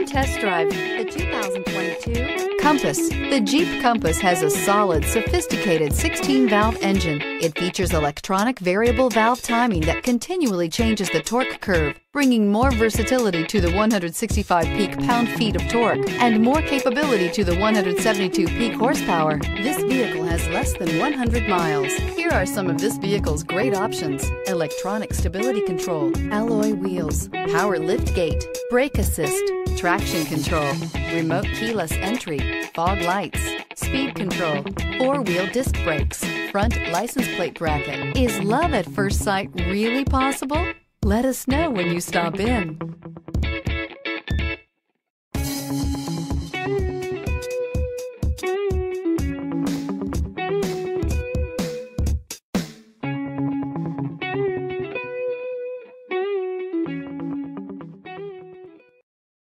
Come test drive the 2022 Compass. The Jeep Compass has a solid, sophisticated 16-valve engine. It features electronic variable valve timing that continually changes the torque curve, bringing more versatility to the 165 peak pound-feet of torque and more capability to the 172 peak horsepower. This vehicle has less than 100 miles. Here are some of this vehicle's great options. Electronic stability control, alloy wheels, power lift gate, brake assist, traction control, remote keyless entry, fog lights, speed control, four-wheel disc brakes, front license plate bracket. Is love at first sight really possible? Let us know when you stop in.